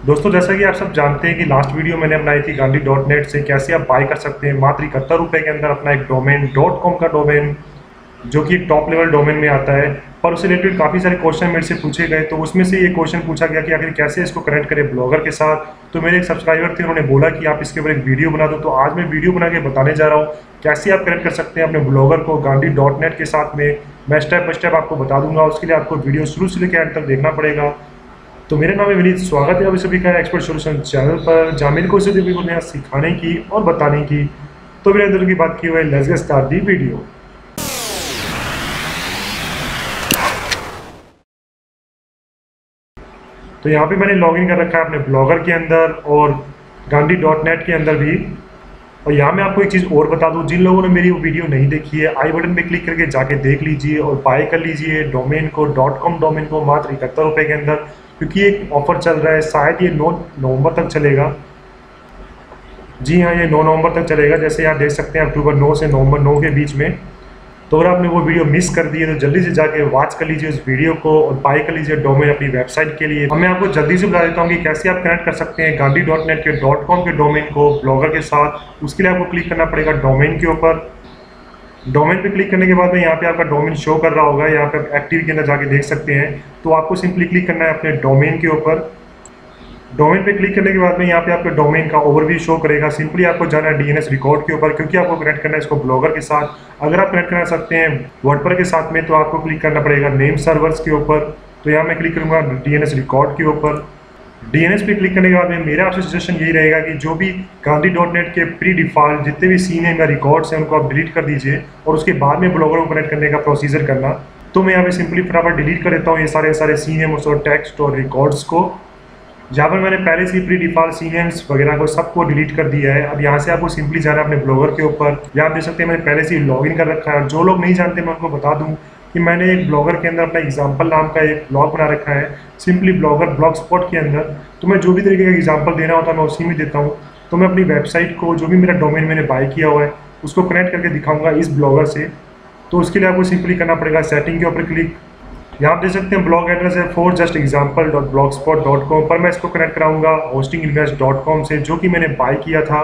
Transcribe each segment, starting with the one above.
दोस्तों, जैसा कि आप सब जानते हैं कि लास्ट वीडियो मैंने बनाई थी गांधी डॉट नेट से, कैसे आप बाय कर सकते हैं मात्र इकहत्तर रुपये के अंदर अपना एक डोमेन डॉट कॉम का डोमेन जो कि एक टॉप लेवल डोमेन में आता है। पर उससे रिलेटेड काफ़ी सारे क्वेश्चन मेरे से पूछे गए तो उसमें से ये क्वेश्चन पूछा गया कि आखिर कैसे इसको कनेक्ट करें ब्लॉगर के साथ। तो मेरे एक सब्सक्राइबर थे, उन्होंने बोला कि आप इसके ऊपर एक वीडियो बना दो। तो आज मैं वीडियो बना के बताने जा रहा हूँ, कैसे आप कनेक्ट कर सकते हैं अपने ब्लॉगर को गांधी डॉट नेट के साथ में। मैं स्टेप बाय स्टेप आपको बता दूँगा, उसके लिए आपको वीडियो शुरू से लेकर एंड तक देखना पड़ेगा। तो मेरा नाम है विनीत, स्वागत है अभी सभी का एक्सपर्ट सोल्यूशन चैनल पर। मेरी कोशिश भी को नया सिखाने की और बताने की। तो मेरे अंदर की बात की हुई let's get start the video तो यहाँ पे मैंने लॉगिन कर रखा है अपने ब्लॉगर के अंदर और गांधी डॉट नेट के अंदर भी। और यहाँ मैं आपको एक चीज़ और बता दूँ, जिन लोगों ने मेरी वो वीडियो नहीं देखी है आई बटन पे क्लिक करके जाके देख लीजिए और बाय कर लीजिए। Domain co dot com domain को मात्र इकहत्तर रुपये के अंदर। क्योंकि एक ऑफ़र चल रहा है, शायद ये नौ नवंबर तक चलेगा। जी हाँ ये नौ नवंबर तक चलेगा। जैसे यहाँ देख सकते हैं, अक्टूबर नौ से नवंबर नौ के बीच में। तो अगर आपने वो वीडियो मिस कर दी है तो जल्दी से जाके वॉच कर लीजिए उस वीडियो को और बाय कर लीजिए डोमेन अपनी वेबसाइट के लिए। मैं आपको जल्दी से बता देता हूँ कि कैसे आप कनेक्ट कर सकते हैं गांधी डॉट नेट के डॉट कॉम के डोमेन को ब्लॉगर के साथ। उसके लिए आपको क्लिक करना पड़ेगा डोमेन के ऊपर। डोमेन पे क्लिक करने के बाद में यहाँ पे आपका डोमेन शो कर रहा होगा, यहाँ पे आप एक्टिव के अंदर जाके देख सकते हैं। तो आपको सिंपली क्लिक करना है अपने डोमेन के ऊपर। डोमेन पे क्लिक करने के बाद में यहाँ पे आपको डोमेन का ओवरव्यू शो करेगा। सिंपली आपको जाना है डीएनएस रिकॉर्ड के ऊपर, क्योंकि आपको कनेक्ट करना है इसको ब्लॉगर के साथ। अगर आप कनेक्ट करना सकते हैं वर्डपर के साथ में तो आपको क्लिक करना पड़ेगा नेम सर्वर्स के ऊपर। तो यहाँ मैं क्लिक करूँगा डीएनएस रिकॉर्ड के ऊपर। डीएनएस पे क्लिक करने के बाद में मेरा आपसे सजेशन यही रहेगा कि जो भी गांधी डॉट नेट के प्री डिफ़ॉल्ट जितने भी सीन है रिकॉर्ड्स हैं, उनको आप डिलीट कर दीजिए और उसके बाद में ब्लॉगर को कनेक्ट करने का प्रोसीजर करना। तो मैं यहाँ पे सिंपली फटाफट डिलीट कर देता हूँ ये सारे सारे सीन और टेक्स्ट और रिकॉर्ड्स को। जहाँ पर मैंने पहले से प्री डिफ़ॉल्ट सीनियर्स वगैरह को सबको डिलीट कर दिया है। अब यहाँ से आपको सिंपली जाना है अपने ब्लॉगर के ऊपर। यहाँ देख सकते हैं मैंने पहले से ही लॉगिन कर रखा है। जो लोग नहीं जानते, मैं उनको बता दूँ। कि मैंने एक ब्लॉगर के अंदर अपना एग्ज़ाम्पल नाम का एक ब्लॉग बना रखा है सिंपली ब्लॉगर ब्लॉग स्पॉट के अंदर। तो मैं जो भी तरीके का एग्ज़ाम्पल देना होता है, मैं उसी में देता हूँ। तो मैं अपनी वेबसाइट को, जो भी मेरा डोमेन मैंने बाय किया हुआ है, उसको कनेक्ट करके दिखाऊँगा इस ब्लॉगर से। तो उसके लिए आपको सिंपली करना पड़ेगा सेटिंग के ऊपर क्लिक यहाँ आप देख सकते हैं ब्लॉग एड्रेस है for just example dot blogspot dot com पर। मैं इसको कनेक्ट कराऊँगा होस्टिंग इन्वेस्ट डॉट कॉम से, जो कि मैंने बाय किया था।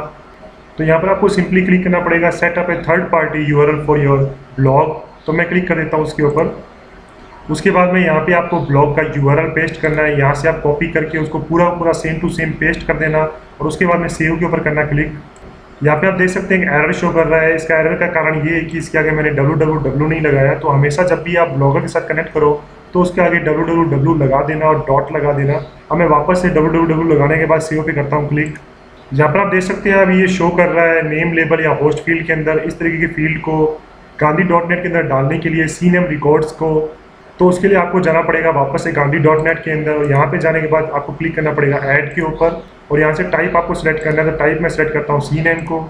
तो यहाँ पर आपको सिंपली क्लिक करना पड़ेगा setup a third party U for your blog तो मैं क्लिक कर देता हूँ उसके ऊपर। उसके बाद में यहाँ पे आपको ब्लॉग का यू पेस्ट करना है। यहाँ से आप कॉपी करके उसको पूरा पूरा सेम टू सेम पेस्ट कर देना और उसके बाद में सेव के ऊपर करना क्लिक यहाँ पे आप देख सकते हैं एरर शो कर रहा है। इसका एरर का कारण ये है कि इसके आगे मैंने डब्लू नहीं लगाया। तो हमेशा जब भी आप ब्लॉगर के साथ कनेक्ट करो तो उसके आगे डब्लू लगा देना और डॉट लगा देना। अब मैं वापस से डब्लू लगाने के बाद सेव पे करता हूँ क्लिक यहाँ पर आप देख सकते हैं अभी ये शो कर रहा है नेम लेबल या होस्ट फ़ील्ड के अंदर। इस तरीके की फ़ील्ड को गांधी डॉट नेट के अंदर डालने के लिए सी नेम रिकॉर्ड्स को तो उसके लिए आपको जाना पड़ेगा वापस से गांधी डॉट नेट के अंदर, और यहाँ पे जाने के बाद आपको क्लिक करना पड़ेगा ऐड के ऊपर, और यहाँ से टाइप आपको सेलेक्ट करना है तो टाइप मैं सेलेक्ट करता हूँ सी नेम को।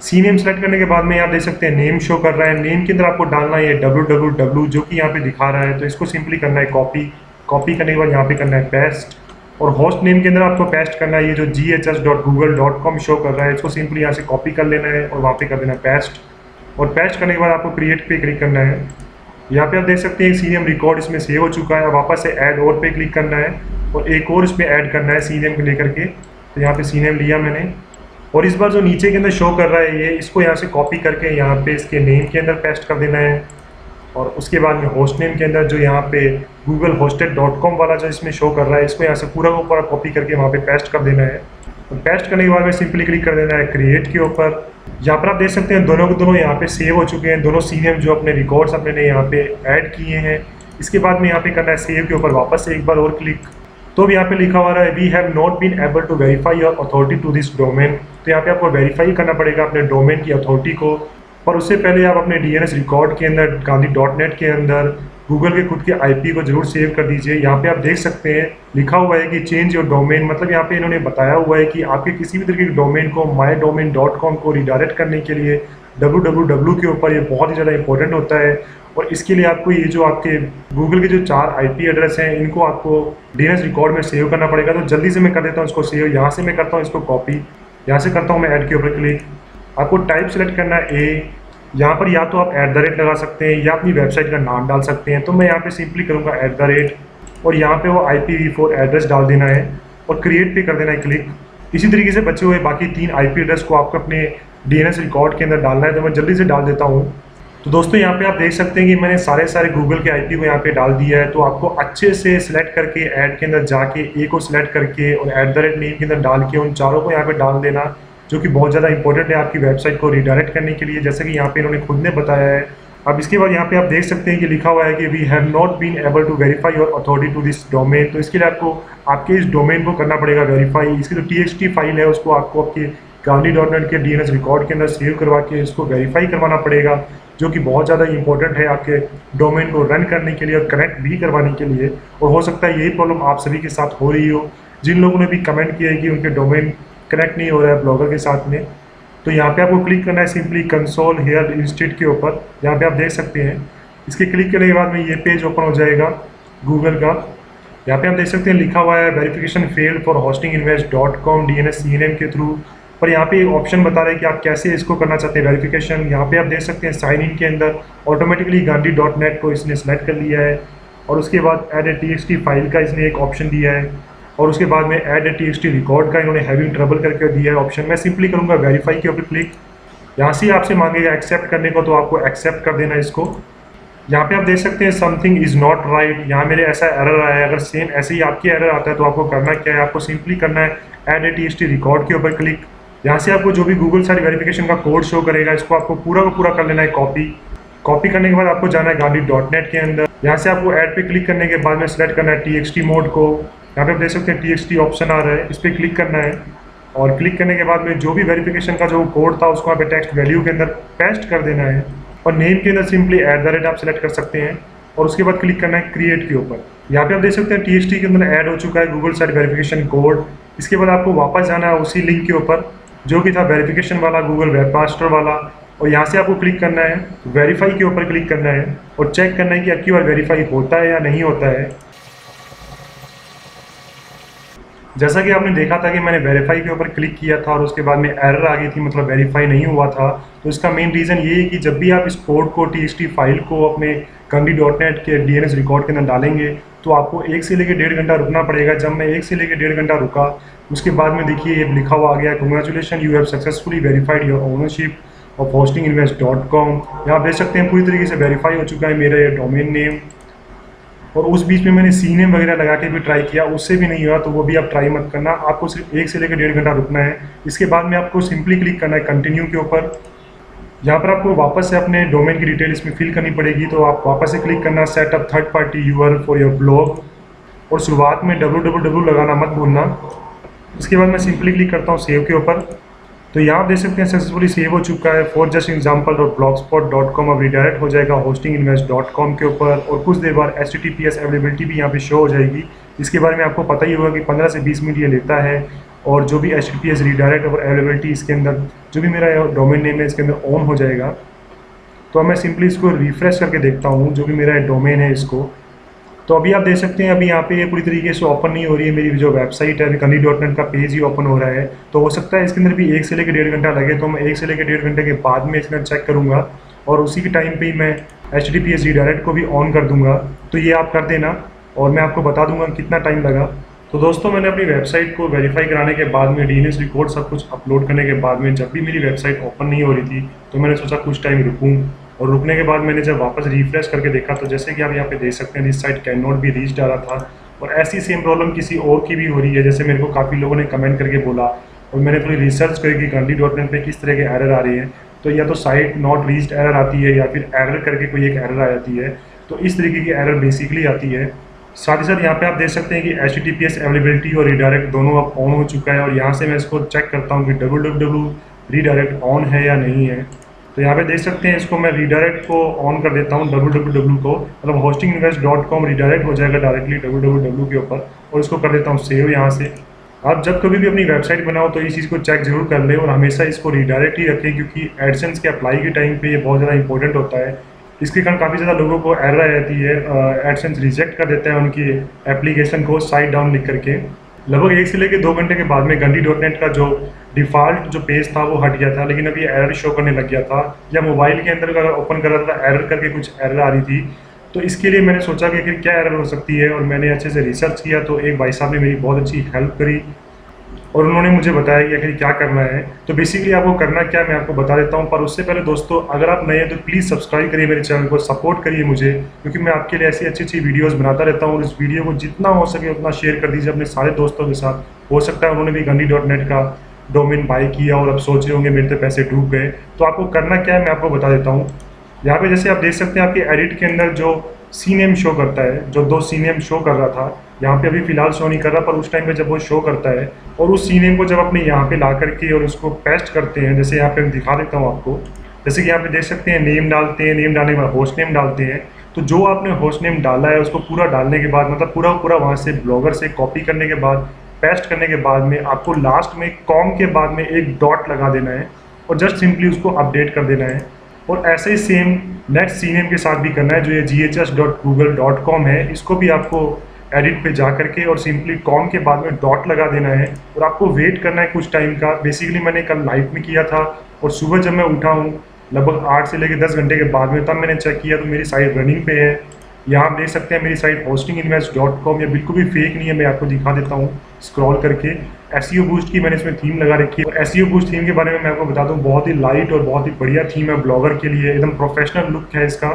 सी नेम सेलेक्ट करने के बाद में यहाँ देख सकते हैं नेम शो कर रहा है, नेम के अंदर आपको डालना है डब्ल्यू डब्ल्यू डब्ल्यू, जो कि यहाँ पे दिखा रहा है तो इसको सिंपली करना है कॉपी। कॉपी करने के बाद यहाँ पे करना है पेस्ट, और होस्ट नेम के अंदर आपको पेस्ट करना है, ये जो G H S dot Google dot com show कर रहा है, इसको सिंपली यहाँ से कॉपी कर लेना है, और वहाँ पे कर देना है पेस्ट। और पेस्ट करने के बाद आपको क्रिएट पे क्लिक करना है। यहाँ पे आप देख सकते हैं सीएम रिकॉर्ड इसमें सेव हो चुका है। वापस से ऐड और पे क्लिक करना है और एक और इसमें ऐड करना है सी को लेकर के। तो यहाँ पे सी लिया मैंने। और इस बार जो नीचे के अंदर शो कर रहा है ये, इसको यहाँ से कॉपी करके यहाँ पे इसके नेम के अंदर पेस्ट कर देना है। और उसके बाद में होस्ट नेम के अंदर जो यहाँ पे गूगल वाला जो इसमें शो कर रहा है, इसको यहाँ से पूरा पूरा कॉपी करके वहाँ पे पेस्ट कर देना है। और पेस्ट करने के बाद में सिंपली क्लिक कर देना है क्रिएट के ऊपर। यहाँ पर आप देख सकते हैं दोनों के दोनों यहाँ पे सेव हो चुके हैं। दोनों सीनियर जो अपने रिकॉर्ड्स अपने ने यहाँ पे ऐड किए हैं। इसके बाद में यहाँ पे करना है सेव के ऊपर वापस से एक बार और क्लिक तो अब यहाँ पे लिखा हुआ है we have not been able to verify your authority to this domain तो यहाँ पे आपको वेरीफाई करना पड़ेगा अपने डोमेन की अथॉरिटी को। और उससे पहले आप अपने डीएनएस रिकॉर्ड के अंदर, गांधी डॉट नेट के अंदर गूगल के खुद के आईपी को ज़रूर सेव कर दीजिए। यहाँ पे आप देख सकते हैं, लिखा हुआ है कि चेंज योर डोमेन मतलब यहाँ पे इन्होंने बताया हुआ है कि आपके किसी भी तरीके के डोमेन को माई डोमेन डॉट कॉम को रिडायरेक्ट करने के लिए डब्ल्यू डब्ल्यू डब्ल्यू के ऊपर ये बहुत ही ज़्यादा इंपॉर्टेंट होता है। और इसके लिए आपको ये जो आपके गूगल के जो चार आईपी एड्रेस हैं, इनको आपको डी रिकॉर्ड में सेव करना पड़ेगा। तो जल्दी से मैं कर देता हूँ इसको सेव यहाँ से मैं करता हूँ इसको कॉपी यहाँ से करता हूँ मैं ऐड के ऊपर क्लिक आपको टाइप सेलेक्ट करना है ए यहाँ पर या तो आप एट द रेट लगा सकते हैं, या अपनी वेबसाइट का नाम डाल सकते हैं। तो मैं यहाँ पे सिंपली करूँगा एट द रेट और यहाँ पे वो I P V four address डाल देना है, और क्रिएट पे कर देना है क्लिक इसी तरीके से बचे हुए बाकी तीन आईपी एड्रेस को आपको अपने डीएनएस रिकॉर्ड के अंदर डालना है तो मैं जल्दी से डाल देता हूँ। तो दोस्तों, यहाँ पे आप देख सकते हैं कि मैंने सारे सारे गूगल के आईपी को यहाँ पे डाल दिया है तो आपको अच्छे से सिलेक्ट करके ऐड के अंदर जाके ए को सिलेक्ट करके और एट द रेट नेम के अंदर डाल के उन चारों को यहाँ पे डाल देना। जो कि बहुत ज़्यादा इंपॉर्टेंट है आपकी वेबसाइट को रिडायरेक्ट करने के लिए। जैसे कि यहाँ पे इन्होंने खुद ने बताया है। अब इसके बाद यहाँ पे आप देख सकते हैं कि लिखा हुआ है कि we have not been able to verify your authority to this domain तो इसके लिए आपको, आपके इस डोमेन को करना पड़ेगा वेरीफाई इसकी जो तो टी फ़ाइल है, उसको आपको आपके गांधी डॉट के DNS रिकॉर्ड के अंदर सेव करवा के इसको वेरीफाई करवाना पड़ेगा, जो कि बहुत ज़्यादा इंपॉर्टेंट है आपके डोमेन को रन करने के लिए और कनेक्ट भी करवाने के लिए। और हो सकता है यही प्रॉब्लम आप सभी के साथ हो रही हो। जिन लोगों ने भी कमेंट किया है कि उनके डोमेन कनेक्ट नहीं हो रहा है ब्लॉगर के साथ में तो यहाँ पे आपको क्लिक करना है सिंपली कंसोल हेयर इंस्टीट्यूट के ऊपर, यहाँ पे आप देख सकते हैं। इसके क्लिक करने के बाद में ये पेज ओपन हो जाएगा गूगल का। यहाँ पे आप देख सकते हैं लिखा हुआ है verification failed for hosting invest dot com D N S C N M के थ्रू पर यहाँ पे ऑप्शन बता रहे हैं कि आप कैसे इसको करना चाहते हैं वेरिफिकेशन यहाँ पे आप देख सकते हैं साइन इन के अंदर ऑटोमेटिकली गांधी डॉट नेट को इसने सेलेक्ट कर लिया है। और उसके बाद एड ए टी फ़ाइल का इसने एक ऑप्शन दिया है। और उसके बाद में एड ए टी रिकॉर्ड का इन्होंने हैविंग ट्रबल करके दिया है ऑप्शन मैं सिंपली करूँगा वेरीफाई के ऊपर क्लिक यहाँ से आपसे मांगेगा एक्सेप्ट करने को तो आपको एक्सेप्ट कर देना इसको। यहाँ पे आप देख सकते हैं समथिंग इज़ नॉट राइट यहाँ मेरे ऐसा एरर आया है। अगर सेम ऐसे ही आपकी एरर आता है तो आपको करना क्या है? आपको सिंपली करना है add a T S T record के ऊपर क्लिक यहाँ से आपको जो भी गूगल साइड वेरिफिकेशन का कोड शो करेगा, इसको आपको पूरा का पूरा कर लेना है कॉपी कॉपी करने के बाद आपको जाना है गांधी डॉट नेट के अंदर। यहाँ से आपको ऐड पे क्लिक करने के बाद में सेलेक्ट करना है टी मोड को। यहाँ पे आप देख सकते हैं टी ऑप्शन आ रहा है, इस पर क्लिक करना है। और क्लिक करने के बाद में जो भी वेरिफिकेशन का जो कोड था, उसको यहाँ पे टेक्स्ट वैल्यू के अंदर पेस्ट कर देना है। और नेम के अंदर सिंपली एट द रेट आप सेलेक्ट कर सकते हैं। और उसके बाद क्लिक करना है क्रिएट के ऊपर। यहाँ पे आप देख सकते हैं टी के अंदर ऐड हो चुका है गूगल साइट वेरिफिकेशन कोड इसके बाद आपको वापस जाना है उसी लिंक के ऊपर, जो कि था वेरिफिकेशन वाला गूगल वेब मास्टर वाला। और यहाँ से आपको क्लिक करना है वेरीफाई के ऊपर क्लिक करना है। और चेक करना है कि आपकी बार वेरीफाई होता है या नहीं होता है। जैसा कि आपने देखा था कि मैंने वेरीफाई के ऊपर क्लिक किया था और उसके बाद में एरर आ गई थी मतलब वेरीफाई नहीं हुआ था। तो इसका मेन रीज़न ये है कि जब भी आप इस कोड को टी फ़ाइल को अपने कंडी डॉट नेट के डीएनएस रिकॉर्ड के अंदर डालेंगे तो आपको एक से लेकर डेढ़ घंटा रुकना पड़ेगा। जब मैं एक से लेकर डेढ़ घंटा रुका, उसके बाद में देखिए ये लिखा हुआ आ गया congratulation you have successfully verified your ownership of hosting invest dot com यहाँ देख सकते हैं पूरी तरीके से वेरीफाई हो चुका है मेरा ये डोमेन नेम और उस बीच में मैंने सीने वगैरह लगा के भी ट्राई किया, उससे भी नहीं हुआ तो वो भी आप ट्राई मत करना। आपको सिर्फ़ एक से लेकर डेढ़ घंटा रुकना है। इसके बाद में आपको सिंपली क्लिक करना है कंटिन्यू के ऊपर। यहाँ पर आपको वापस से अपने डोमेन की डिटेल इसमें फिल करनी पड़ेगी तो आप वापस से क्लिक करना set up third party UR for your blog और शुरुआत में डब्ल्यू लगाना मत भूलना। उसके बाद मैं सिंपली क्लिक करता हूँ सेव के ऊपर। तो यहाँ आप देख सकते हैं सक्सेसफुली सेव हो चुका है। For just example dot blogspot dot com अब रिडायरेक्ट हो जाएगा होस्टिंग इन्वेस्ट डॉट कॉम के ऊपर और कुछ देर बाद H T P S availability भी यहाँ पे शो हो जाएगी। इसके बारे में आपको पता ही होगा कि पंद्रह से बीस मिनट ये लेता है और जो भी H T P S redirect और अवेलेबिलिटी इसके अंदर, जो भी मेरा डोमेन नेम है, इसके अंदर ऑन हो जाएगा। तो मैं सिंपली इसको रिफ्रेश करके देखता हूँ, जो भी मेरा डोमेन है इसको। तो अभी आप देख सकते हैं, अभी यहाँ पे ये पूरी तरीके से ओपन नहीं हो रही है मेरी जो वेबसाइट है, अभी कली डॉट नेट का पेज ही ओपन हो रहा है। तो हो सकता है इसके अंदर भी एक से लेकर डेढ़ घंटा लगे तो मैं एक से लेकर डेढ़ घंटे के बाद में इसके चेक करूँगा और उसी के टाइम पर ही मैं H D P S direct को भी ऑन कर दूँगा। तो ये आप कर देना और मैं आपको बता दूँगा कितना टाइम लगा। तो दोस्तों, मैंने अपनी वेबसाइट को वेरीफाई कराने के बाद में DNS रिकॉर्ड सब कुछ अपलोड करने के बाद में, जब भी मेरी वेबसाइट ओपन नहीं हो रही थी तो मैंने सोचा कुछ टाइम रुकूँ। और रुकने के बाद मैंने जब वापस रिफ्रेश करके देखा तो जैसे कि आप यहाँ पे देख सकते हैं this site can not be reach डाला था। और ऐसी सेम प्रॉब्लम किसी और की भी हो रही है, जैसे मेरे को काफ़ी लोगों ने कमेंट करके बोला और मैंने थोड़ी रिसर्च करी कि गांधी डॉट नेट पर किस तरह के एरर आ रही है। तो या तो साइट नॉट रीच्ड एरर आती है या फिर एरर करके कोई एक एरर आ जाती है। तो इस तरीके की एरर बेसिकली आती है। साथ ही साथ यहाँ पे आप देख सकते हैं कि H T P S availability और रीडायरेक्ट दोनों अब ऑन हो चुका है और यहाँ से मैं इसको चेक करता हूँ कि W W W redirect on है या नहीं है। तो यहाँ पे देख सकते हैं, इसको मैं रीडायरेक्ट को ऑन कर देता हूँ डब्ल्यू को। मतलब hosting invest dot com redirect हो जाएगा डायरेक्टली डब्ल्यू के ऊपर, और इसको कर देता हूँ सेव यहाँ से। आप जब कभी भी अपनी वेबसाइट बनाओ तो इस चीज़ को चेक ज़रूर कर लें, और हमेशा इसको रीडायरेक्ट ही रखें, क्योंकि एडसेंस के अप्लाई के टाइम पे ये बहुत ज़्यादा इंपॉर्टेंट होता है। इसके कारण काफ़ी ज़्यादा लोगों को एरर जाती है एडसेंस रिजेक्ट कर देता है उनकी एप्लीकेशन को साइड डाउन लिख करके। लगभग एक से लेकर दो घंटे के बाद में गंडी डॉट नेट का जो डिफ़ॉल्ट जो पेज था वो हट गया था, लेकिन अभी एरर शो करने लग गया था। या मोबाइल के अंदर अगर ओपन कर रहा था एरर करके कुछ एरर आ रही थी तो इसके लिए मैंने सोचा कि आखिर क्या एरर हो सकती है, और मैंने अच्छे से रिसर्च किया तो एक भाई साहब ने मेरी बहुत अच्छी हेल्प करी, और उन्होंने मुझे बताया कि आखिर क्या करना है। तो बेसिकली आपको करना क्या, मैं आपको बता देता हूँ, पर उससे पहले दोस्तों, अगर आप नए हैं तो प्लीज़ सब्सक्राइब करिए मेरे चैनल को सपोर्ट करिए मुझे, क्योंकि मैं आपके लिए ऐसी अच्छी अच्छी वीडियोस बनाता रहता हूँ, और इस वीडियो को जितना हो सके उतना शेयर कर दीजिए अपने सारे दोस्तों के साथ। हो सकता है उन्होंने भी गंडी डॉट नेट का डोमेन बाई किया और अब सोच रहे होंगे मेरे तो पैसे डूब गए। तो आपको करना क्या है, मैं आपको बता देता हूँ। यहाँ पे जैसे आप देख सकते हैं, आपके एडिट के अंदर जो सी नेम शो करता है, जो दो सी नेम शो कर रहा था, यहाँ पे अभी फ़िलहाल शो नहीं कर रहा, पर उस टाइम पे जब वो शो करता है, और उस सी नेम को जब अपने यहाँ पे ला करके और उसको पेस्ट करते हैं, जैसे यहाँ पे मैं दिखा देता हूँ आपको, जैसे कि यहाँ पे देख सकते हैं नेम डालते हैं नेम डालने के बाद होस्ट नेम डालते हैं। तो जो आपने होस्ट नेम डाला है, उसको पूरा डालने के बाद मतलब पूरा पूरा वहाँ से ब्लॉगर से कॉपी करने के बाद पेस्ट करने के बाद में आपको लास्ट में कॉम के बाद में एक डॉट लगा देना है और जस्ट सिंपली उसको अपडेट कर देना है। और ऐसे ही सेम नेक्स्ट सीनेम के साथ भी करना है, जो ये G H S dot Google dot com है, इसको भी आपको एडिट पे जा करके और सिंपली कॉम के बाद में डॉट लगा देना है। और आपको वेट करना है कुछ टाइम का। बेसिकली मैंने कल नाइट में किया था और सुबह जब मैं उठा हूँ, लगभग आठ से लेकर दस घंटे के बाद में तब मैंने चेक किया तो मेरी साइट रनिंग पे है। यहाँ आप देख सकते हैं मेरी site hosting invest dot com या बिल्कुल भी फेक नहीं है, मैं आपको दिखा देता हूँ। स्क्रॉल करके एस बूस्ट e की मैंने इसमें थीम लगा रखी है। एस बूस्ट थीम के बारे में मैं आपको बता दूँ, बहुत ही लाइट और बहुत ही बढ़िया थीम है ब्लॉगर के लिए। एकदम प्रोफेशनल लुक है इसका।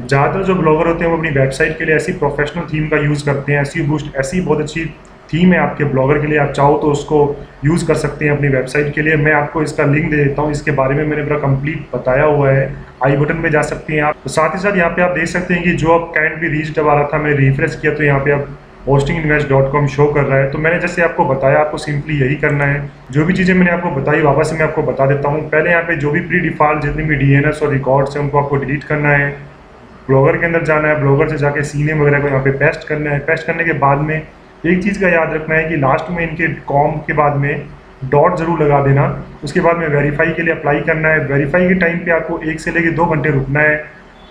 ज़्यादातर जो ब्लॉगर होते हैं, वो अपनी वेबसाइट के लिए ऐसी प्रोफेशनल थीम का यूज़ करते हैं। एस बूस्ट ऐसी बहुत अच्छी थीम है आपके ब्लॉगर के लिए, आप चाहो तो उसको यूज़ कर सकते हैं अपनी वेबसाइट के लिए। मैं आपको इसका लिंक दे देता हूँ, इसके बारे में मैंने पूरा कंप्लीट बताया हुआ है। आई बटन में जा सकते हैं आप। तो साथ ही साथ यहाँ पे आप देख सकते हैं कि जो आप कैंट भी रीच आ रहा था, मैंने रिफ्रेश किया तो यहाँ पे आप hosting invest dot com show कर रहा है। तो मैंने जैसे आपको बताया, आपको सिंपली यही करना है। जो भी चीज़ें मैंने आपको बताई, वापस से मैं आपको बता देता हूँ। पहले यहाँ पे जो भी प्री डिफ़ॉल्ट जितने भी डीएनएस और रिकॉर्ड्स हैं, उनको आपको डिलीट करना है। ब्लॉगर के अंदर जाना है, ब्लॉगर से जाके सीने वगैरह को यहाँ पे पेस्ट करना है। पेस्ट करने के बाद में एक चीज़ का याद रखना है कि लास्ट में इनके कॉम के बाद में डॉट ज़रूर लगा देना। उसके बाद में वेरीफाई के लिए अप्लाई करना है। वेरीफाई के टाइम पे आपको एक से लेके दो घंटे रुकना है।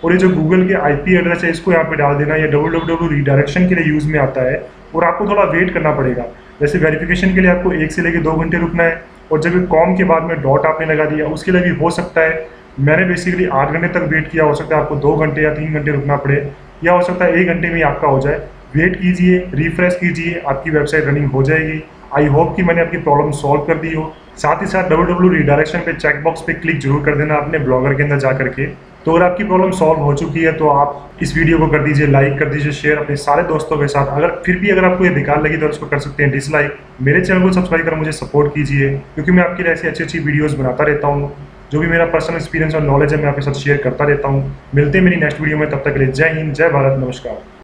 और ये जो गूगल के आईपी एड्रेस है, इसको यहाँ पे डाल देना ये डब्ल्यू डब्ल्यू रिडायरेक्शन के लिए यूज़ में आता है। और आपको थोड़ा वेट करना पड़ेगा। जैसे वेरिफिकेशन के लिए आपको एक से लेकर दो घंटे रुकना है। और जब कॉम के बाद में डॉट आपने लगा दिया, उसके लिए भी हो सकता है। मैंने बेसिकली आठ घंटे तक वेट किया। हो सकता है आपको दो घंटे या तीन घंटे रुकना पड़े। या हो सकता है एक घंटे में आपका हो जाए। वेट कीजिए रिफ्रेश कीजिए, आपकी वेबसाइट रनिंग हो जाएगी। आई होप कि मैंने आपकी प्रॉब्लम सॉल्व कर दी हो। साथ ही साथ डब्ल्यू डब्ल्यू रिडायरेक्शन पे चेक बॉक्स पे क्लिक ज़रूर कर देना अपने ब्लॉगर के अंदर जा करके तो अगर आपकी प्रॉब्लम सॉल्व हो चुकी है तो आप इस वीडियो को कर दीजिए लाइक कर दीजिए शेयर अपने सारे दोस्तों के साथ। अगर फिर भी अगर आपको ये बेकार लगी तो उसको कर सकते हैं डिसलाइक मेरे चैनल को सब्सक्राइब कर, मुझे सपोर्ट कीजिए, क्योंकि मैं आपके लिए ऐसी अच्छी अच्छी वीडियोज़ बनाता रहता हूँ। जो भी मेरा पर्सनल एक्सपीरियंस और नॉलेज है, मैं आपके साथ शेयर करता रहता हूँ। मिलते हैं मेरी नेक्स्ट वीडियो में, तब तक के लिए जय हिंद, जय भारत, नमस्कार।